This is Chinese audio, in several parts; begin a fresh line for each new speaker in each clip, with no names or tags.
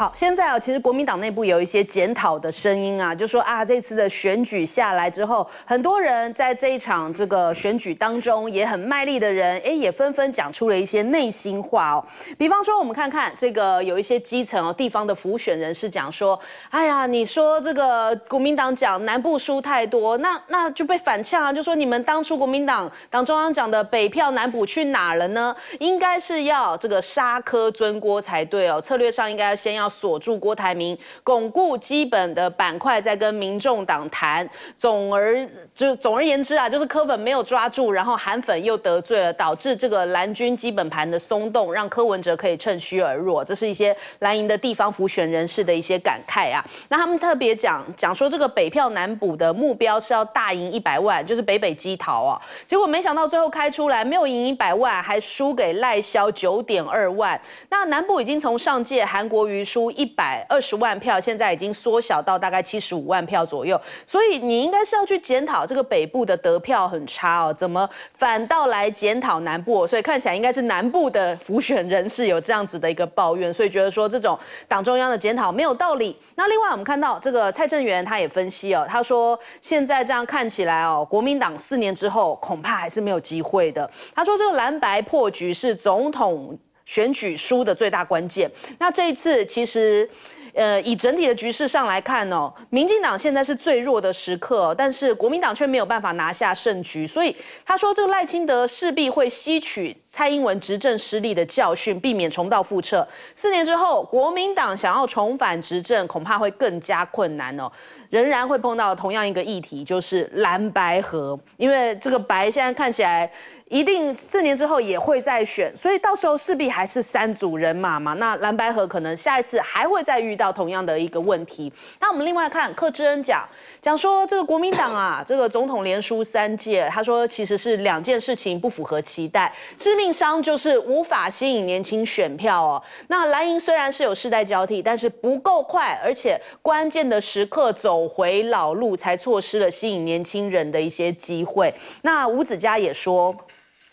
好，现在啊，其实国民党内部有一些检讨的声音啊，就说啊，这次的选举下来之后，很多人在这一场这个选举当中也很卖力的人，哎，也纷纷讲出了一些内心话哦。比方说，我们看看这个有一些基层哦，地方的辅选人士讲说，哎呀，你说这个国民党讲南部输太多，那那就被反呛啊，就说你们当初国民党党中央讲的北票南补去哪了呢？应该是要这个杀科尊锅才对哦，策略上应该先要。锁住郭台铭，巩固基本的板块，在跟民众党谈。总而就总而言之啊，就是柯粉没有抓住，然后韩粉又得罪了，导致这个蓝军基本盘的松动，让柯文哲可以趁虚而入。这是一些蓝营的地方辅选人士的一些感慨啊。那他们特别讲讲说，这个北票南补的目标是要大赢一百万，就是北北基逃啊。结果没想到最后开出来没有赢一百万，还输给赖萧九点二万。那南部已经从上届韩国瑜输。出一百二十万票，现在已经缩小到大概七十五万票左右，所以你应该是要去检讨这个北部的得票很差哦，怎么反倒来检讨南部？所以看起来应该是南部的浮选人士有这样子的一个抱怨，所以觉得说这种党中央的检讨没有道理。那另外我们看到这个蔡正元他也分析哦，他说现在这样看起来哦，国民党四年之后恐怕还是没有机会的。他说这个蓝白破局是总统。选举输的最大关键。那这一次，其实，呃，以整体的局势上来看哦，民进党现在是最弱的时刻，但是国民党却没有办法拿下胜局。所以他说，这个赖清德势必会吸取蔡英文执政失利的教训，避免重蹈覆辙。四年之后，国民党想要重返执政，恐怕会更加困难哦。仍然会碰到同样一个议题，就是蓝白河，因为这个白现在看起来。一定四年之后也会再选，所以到时候势必还是三组人马嘛。那蓝白河可能下一次还会再遇到同样的一个问题。那我们另外看柯志恩讲讲说，这个国民党啊，这个总统连输三届，他说其实是两件事情不符合期待，致命伤就是无法吸引年轻选票哦。那蓝营虽然是有世代交替，但是不够快，而且关键的时刻走回老路，才错失了吸引年轻人的一些机会。那吴子嘉也说。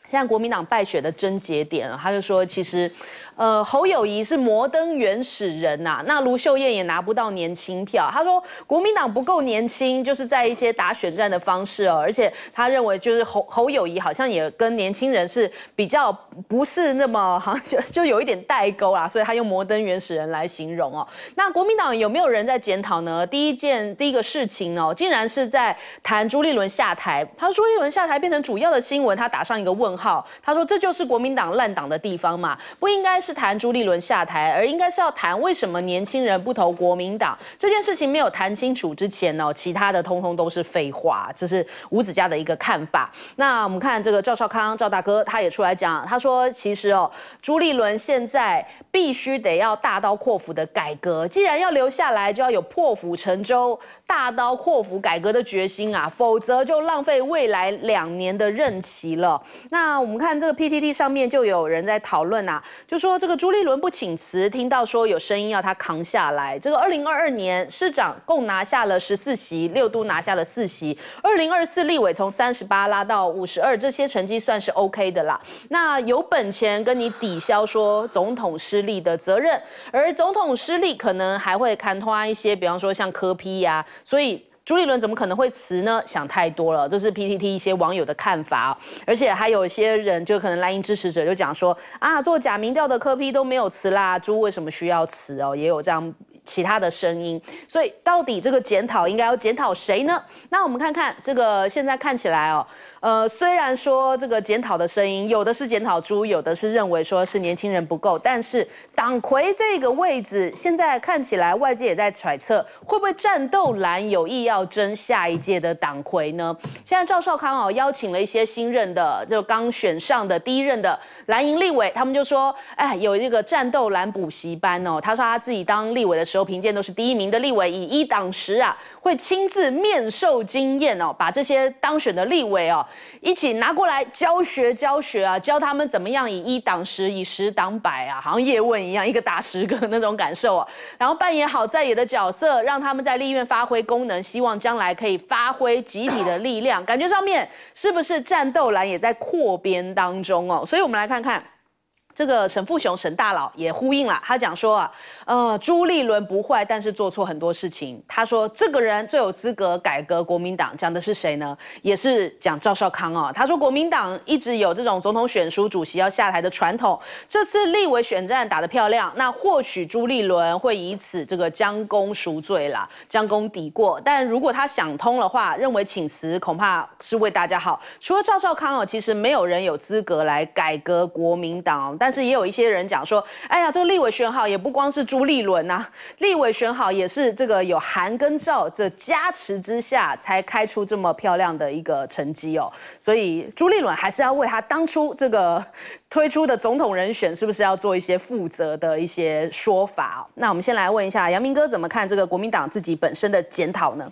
现在国民党败选的症结点，他就说，其实。呃，侯友谊是摩登原始人呐，那卢秀燕也拿不到年轻票。他说国民党不够年轻，就是在一些打选战的方式哦，而且他认为就是侯侯友谊好像也跟年轻人是比较不是那么好像就 就有一点代沟啊，所以他用摩登原始人来形容哦。那国民党有没有人在检讨呢？第一件第一个事情哦，竟然是在谈朱立伦下台。他说朱立伦下台变成主要的新闻，他打上一个问号。他说这就是国民党烂党的地方嘛，不应该。是谈朱立伦下台，而应该是要谈为什么年轻人不投国民党这件事情没有谈清楚之前呢？其他的通通都是废话，这是吴子嘉的一个看法。那我们看这个赵少康赵大哥，他也出来讲，他说其实哦，朱立伦现在必须得要大刀阔斧的改革，既然要留下来，就要有破釜沉舟。大刀阔斧改革的决心啊，否则就浪费未来两年的任期了。那我们看这个 PTT 上面就有人在讨论啊，就说这个朱立伦不请辞，听到说有声音要他扛下来。这个二零二二年市长共拿下了十四席，六都拿下了四席。二零二四立委从三十八拉到五十二，这些成绩算是 OK 的啦。那有本钱跟你抵消说总统失利的责任，而总统失利可能还会看拖一些，比方说像科批呀。所以朱立伦怎么可能会辞呢？想太多了，这是 PTT 一些网友的看法。而且还有一些人，就可能蓝营支持者就讲说啊，做假民调的科批都没有辞啦，朱为什么需要辞哦？也有这样其他的声音。所以到底这个检讨应该要检讨谁呢？那我们看看这个现在看起来哦。呃，虽然说这个检讨的声音有的是检讨猪，有的是认为说是年轻人不够，但是党魁这个位置现在看起来，外界也在揣测会不会战斗蓝有意要争下一届的党魁呢？现在赵少康哦邀请了一些新任的，就刚选上的第一任的蓝营立委，他们就说，哎，有一个战斗蓝补习班哦，他说他自己当立委的时候评鉴都是第一名的立委，以一挡十啊，会亲自面授经验哦，把这些当选的立委哦。一起拿过来教学教学啊，教他们怎么样以一挡十，以十挡百啊，好像叶问一样，一个打十个那种感受啊。然后扮演好在野的角色，让他们在立院发挥功能，希望将来可以发挥集体的力量。感觉上面是不是战斗蓝也在扩编当中哦？所以我们来看看。这个沈富雄沈大佬也呼应了，他讲说啊，呃，朱立伦不坏，但是做错很多事情。他说这个人最有资格改革国民党，讲的是谁呢？也是讲赵少康哦。他说国民党一直有这种总统选书主席要下台的传统，这次立委选战打得漂亮，那或许朱立伦会以此这个将功赎罪啦，将功抵过。但如果他想通的话，认为请辞恐怕是为大家好。除了赵少康哦，其实没有人有资格来改革国民党。但但是也有一些人讲说，哎呀，这个立委选好也不光是朱立伦呐，立委选好也是这个有韩跟赵的加持之下才开出这么漂亮的一个成绩哦。所以朱立伦还是要为他当初这个推出的总统人选是不是要做一些负责的一些说法？那我们先来问一下杨明哥怎么看这个国民党自己本身的检讨呢？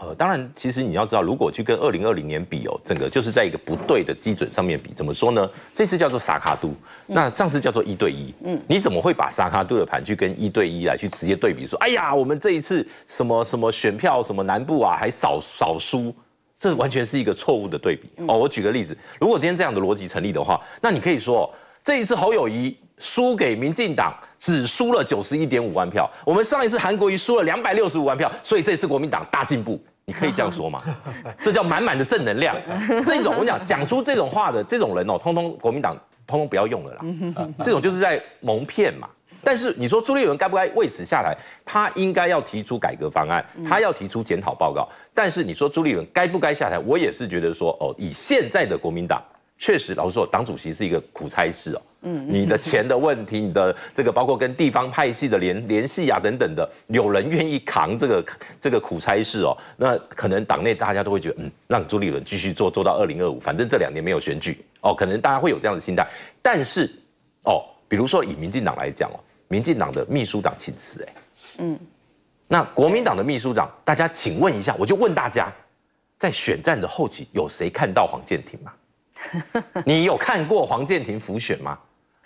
呃，当然，其实你要知道，如果去跟二零二零年比哦，整个就是在一个不对的基准上面比，怎么说呢？这次叫做萨卡都，那上次叫做一对一，嗯，你怎么会把萨卡都的盘去跟一对一来去直接对比？说，哎呀，我们这一次什么什么选票什么南部啊，还少少输，这完全是一个错误的对比哦。我举个例子，如果今天这样的逻辑成立的话，那你可以说，这一次侯友谊输给民进党。只输了九十一点五万票，我们上一次韩国瑜输了两百六十五万票，所以这次国民党大进步，你可以这样说吗？这叫满满的正能量。这种我讲讲出这种话的这种人哦，通通国民党通通不要用了啦。这种就是在蒙骗嘛。但是你说朱立伦该不该为此下来？他应该要提出改革方案，他要提出检讨报告。但是你说朱立伦该不该下台？我也是觉得说哦，以现在的国民党。确实，老实说，党主席是一个苦差事哦。嗯，你的钱的问题，你的这个包括跟地方派系的联联系啊等等的，有人愿意扛这个这个苦差事哦。那可能党内大家都会觉得，嗯，让朱立伦继续做做到二零二五，反正这两年没有选举哦，可能大家会有这样的心态。但是哦，比如说以民进党来讲哦，民进党的秘书长请辞，哎，嗯，那国民党的秘书长，大家请问一下，我就问大家，在选战的后期，有谁看到黄建庭吗？你有看过黄建庭浮选吗？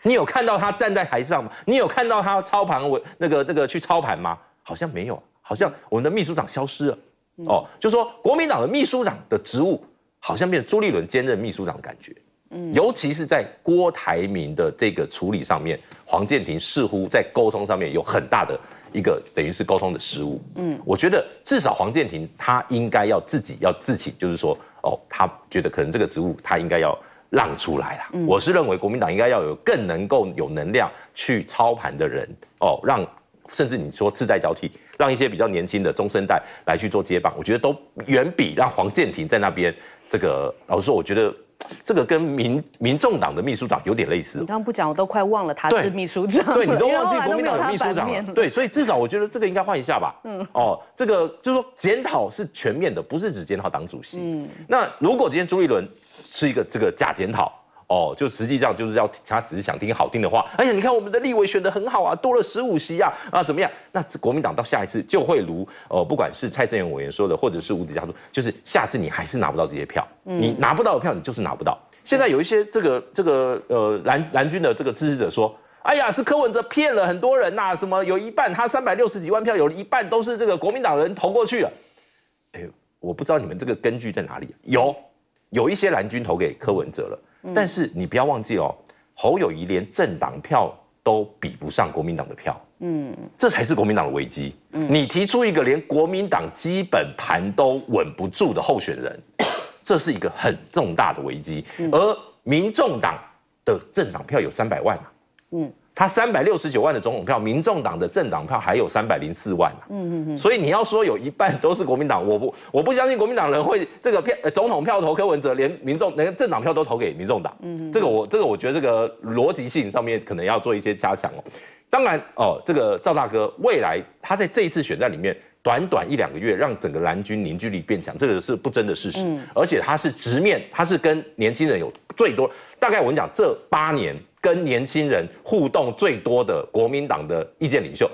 你有看到他站在台上吗？你有看到他操盘我那个这个去操盘吗？好像没有，好像我们的秘书长消失了。哦，就说国民党的秘书长的职务好像变成朱立伦兼任秘书长的感觉。嗯，尤其是在郭台铭的这个处理上面，黄建庭似乎在沟通上面有很大的一个等于是沟通的失误。嗯，我觉得至少黄建庭他应该要自己要自请，就是说。哦，他觉得可能这个职务他应该要让出来啦。我是认为国民党应该要有更能够有能量去操盘的人哦，让甚至你说世代交替，让一些比较年轻的中生代来去做接棒，我觉得都远比让黄建庭在那边这个老实说，我觉得。这个跟民民众党的秘书长有点类似。
你刚刚不讲，我都快忘了他是秘书长。
对，你都忘记国民党有秘书长了。对，所以至少我觉得这个应该换一下吧。嗯。哦，这个就是说检讨是全面的，不是只检讨党主席。嗯。那如果今天朱立伦是一个这个假检讨？哦，就实际上就是要他只是想听好听的话。哎呀，你看我们的立委选的很好啊，多了十五席啊，啊怎么样？那国民党到下一次就会如哦，不管是蔡正元委员说的，或者是吴子嘉说，就是下次你还是拿不到这些票，你拿不到的票，你就是拿不到。现在有一些这个这个呃蓝蓝军的这个支持者说，哎呀，是柯文哲骗了很多人呐，什么有一半他三百六十几万票，有一半都是这个国民党人投过去了。哎，我不知道你们这个根据在哪里？有有一些蓝军投给柯文哲了。但是你不要忘记哦，侯友谊连政党票都比不上国民党的票，嗯，这才是国民党的危机。你提出一个连国民党基本盘都稳不住的候选人，这是一个很重大的危机。而民众党的政党票有三百万嗯。他三百六十九万的总统票，民众党的政党票还有三百零四万嗯嗯嗯。所以你要说有一半都是国民党，我不我不相信国民党人会这个票总统票投柯文哲，连民众连政党票都投给民众党。嗯嗯。这个我这个我觉得这个逻辑性上面可能要做一些加强哦。当然哦，这个赵大哥未来他在这一次选战里面，短短一两个月让整个蓝军凝聚力变强，这个是不争的事实。嗯。而且他是直面，他是跟年轻人有最多，大概我跟你讲，这八年。跟年轻人互动最多的国民党的意见领袖，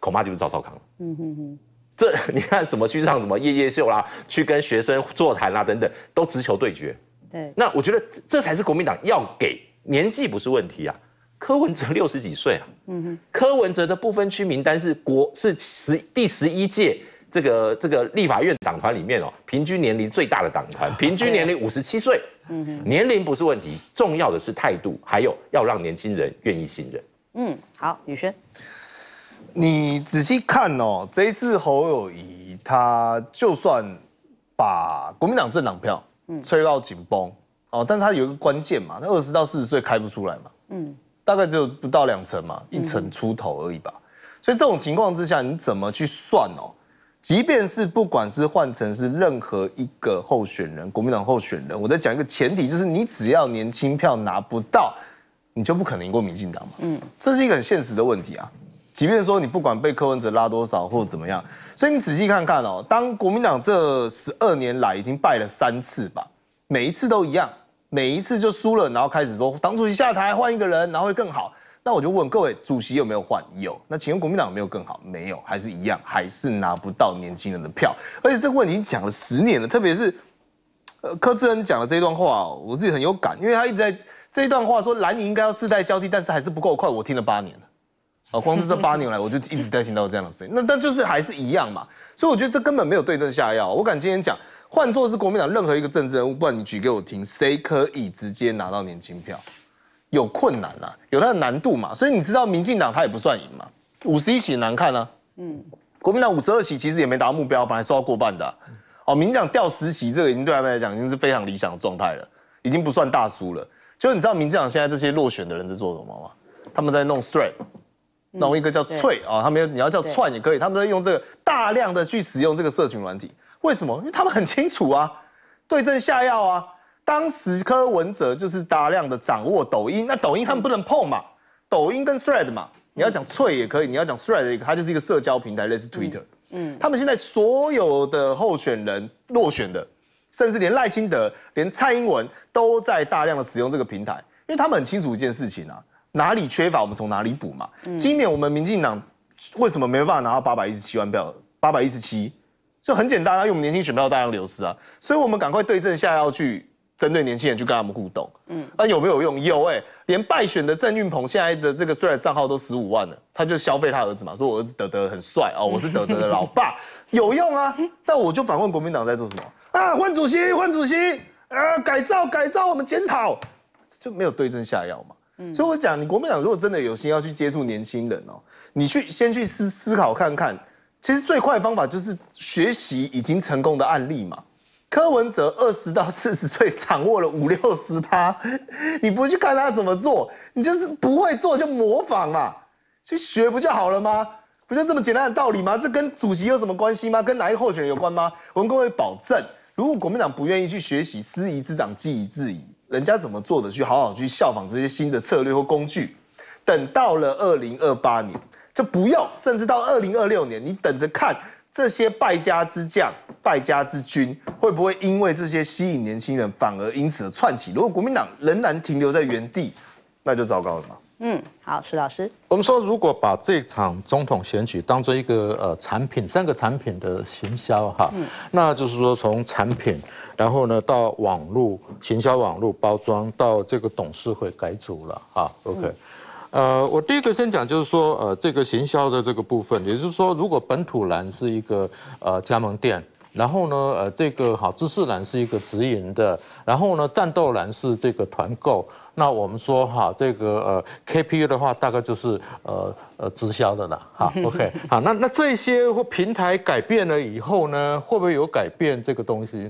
恐怕就是赵少康。嗯哼哼，这你看什么去上什么夜夜秀啦，去跟学生座谈啦等等，都直球对决。对，那我觉得这才是国民党要给年纪不是问题啊。柯文哲六十几岁啊，嗯哼，柯文哲的不分区名单是国是十第十一届这个这个立法院党团里面哦，平均年龄最大的党团，平均年龄五十七岁。年龄不是问题，重要的是态度，还有要让年轻人愿意信任。
嗯，好，宇轩，
你仔细看哦，这一次侯友谊他就算把国民党政党票吹到紧绷哦，但他有一个关键嘛，他二十到四十岁开不出来嘛，嗯，大概只有不到两成嘛，一成出头而已吧。所以这种情况之下，你怎么去算哦？即便是不管是换成是任何一个候选人，国民党候选人，我在讲一个前提，就是你只要年轻票拿不到。你就不可能赢过民进党嘛？嗯，这是一个很现实的问题啊。即便说你不管被柯文哲拉多少或者怎么样，所以你仔细看看哦，当国民党这十二年来已经败了三次吧，每一次都一样，每一次就输了，然后开始说党主席下台换一个人，然后会更好。那我就问各位，主席有没有换？有。那请问国民党有没有更好？没有，还是一样，还是拿不到年轻人的票。而且这个问题已经讲了十年了，特别是呃柯志恩讲的这段话，我自己很有感，因为他一直在。这一段话说蓝营应该要世代交替，但是还是不够快。我听了八年了，哦，光是这八年来，我就一直在听到这样的声音。那但就是还是一样嘛，所以我觉得这根本没有对症下药。我敢今天讲，换作是国民党任何一个政治人物，不然你举给我听，谁可以直接拿到年轻票？有困难啊，有它的难度嘛。所以你知道，民进党他也不算赢嘛，五十一席难看啊。嗯，国民党五十二席其实也没达到目标，本来说要过半的。哦，民进党掉十席，这个已经对他们来讲已经是非常理想的状态了，已经不算大输了。就你知道民进党现在这些落选的人在做什么吗？他们在弄 thread，弄一个叫脆啊，他们你要叫串也可以，他们在用这个大量的去使用这个社群软体。为什么？因为他们很清楚啊，对症下药啊。当时柯文哲就是大量的掌握抖音，那抖音他们不能碰嘛，抖音跟 thread 嘛，你要讲脆也可以，你要讲 thread 也可以，它就是一个社交平台，类似 Twitter。嗯，他们现在所有的候选人落选的。甚至连赖清德、连蔡英文都在大量的使用这个平台，因为他们很清楚一件事情啊，哪里缺乏我们从哪里补嘛。今年我们民进党为什么没办法拿到八百一十七万票？八百一十七，就很简单啊，因为我们年轻选票大量流失啊，所以我们赶快对症下药去针对年轻人去跟他们互动。嗯，那有没有用？有哎，连败选的郑运鹏现在的这个虽然账号都十五万了，他就消费他儿子嘛，说我儿子德德很帅哦，我是德德的老爸，有用啊。但我就反问国民党在做什么？啊，换主席，换主席，啊，改造，改造，我们检讨，就没有对症下药嘛。嗯，所以我讲，你国民党如果真的有心要去接触年轻人哦，你去先去思思考看看，其实最快的方法就是学习已经成功的案例嘛。柯文哲二十到四十岁掌握了五六十趴，你不去看他怎么做，你就是不会做就模仿嘛，去学不就好了吗？不就这么简单的道理吗？这跟主席有什么关系吗？跟哪一个候选人有关吗？我们各位保证。如果国民党不愿意去学习师夷之长技以制夷，人家怎么做的，去好好去效仿这些新的策略或工具，等到了二零二八年，就不用，甚至到二零二六年，你等着看这些败家之将、败家之军会不会因为这些吸引年轻人，反而因此而窜起。如果国民党仍然停留在原地，那就糟糕了嘛。
嗯，好，石老师，
我们说，如果把这场总统选举当做一个呃产品，三个产品的行销哈，那就是说从产品，然后呢到网络行销、网络包装，到这个董事会改组了哈。OK，呃，我第一个先讲就是说，呃，这个行销的这个部分，也就是说，如果本土蓝是一个呃加盟店，然后呢，呃，这个好知识蓝是一个直营的，然后呢，战斗蓝是这个团购。那我们说哈，这个呃 KPU 的话，大概就是呃呃直销的啦，哈 OK 好，那那这些或平台改变了以后呢，会不会有改变这个东西？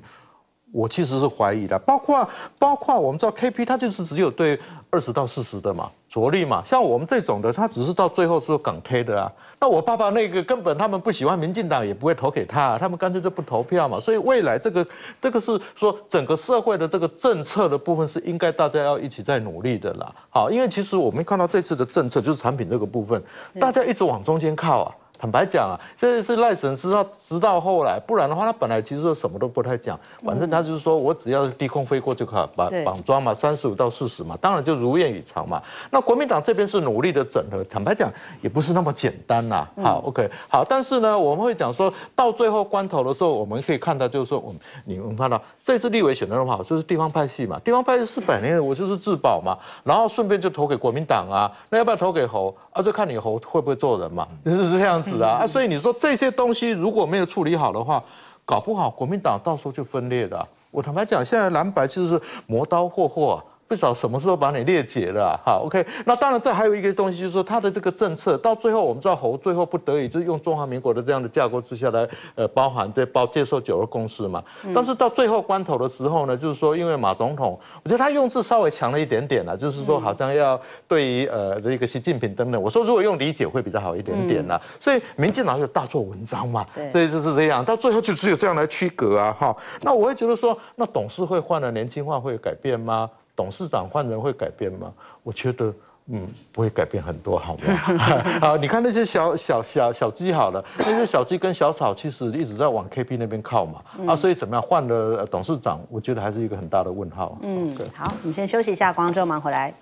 我其实是怀疑的，包括包括我们知道 KP 它就是只有对二十到四十的嘛。着力嘛，像我们这种的，他只是到最后说港推的啊。那我爸爸那个根本他们不喜欢民进党，也不会投给他，他们干脆就不投票嘛。所以未来这个这个是说整个社会的这个政策的部分是应该大家要一起在努力的啦。好，因为其实我们看到这次的政策就是产品这个部分，大家一直往中间靠啊。坦白讲啊，这是赖神知道直到后来，不然的话，他本来其实什么都不太讲，反正他就是说我只要低空飞过就可以绑绑桩嘛，三十五到四十嘛，当然就如愿以偿嘛。那国民党这边是努力的整合，坦白讲也不是那么简单呐。好，OK，好，但是呢，我们会讲说到最后关头的时候，我们可以看到就是说，我们你们看到这次立委选的的话，就是地方派系嘛，地方派系四百年我就是自保嘛，然后顺便就投给国民党啊，那要不要投给侯啊？就看你侯会不会做人嘛，就是这样子。啊，所以你说这些东西如果没有处理好的话，搞不好国民党到时候就分裂的。我坦白讲，现在蓝白就是磨刀霍霍、啊。不晓得什么时候把你列解了、啊，好，OK。那当然，这还有一个东西，就是说他的这个政策到最后，我们知道侯最后不得已就是用中华民国的这样的架构之下来，呃，包含这包接受九二共识嘛。但是到最后关头的时候呢，就是说因为马总统，我觉得他用字稍微强了一点点了，就是说好像要对于呃这个习近平等等，我说如果用理解会比较好一点点啦。所以民进党就大做文章嘛，
对
所以就是这样，到最后就只有这样来区隔啊，哈。那我会觉得说，那董事会换了，年轻化会有改变吗？董事长换人会改变吗？我觉得。嗯，不会改变很多，好吗？好，你看那些小小小小鸡好了，那些小鸡跟小草其实一直在往 KP 那边靠嘛，啊，所以怎么样换了呃董事长，我觉得还是一个很大的问号。
嗯，好，我们先休息一下，广州马上回来。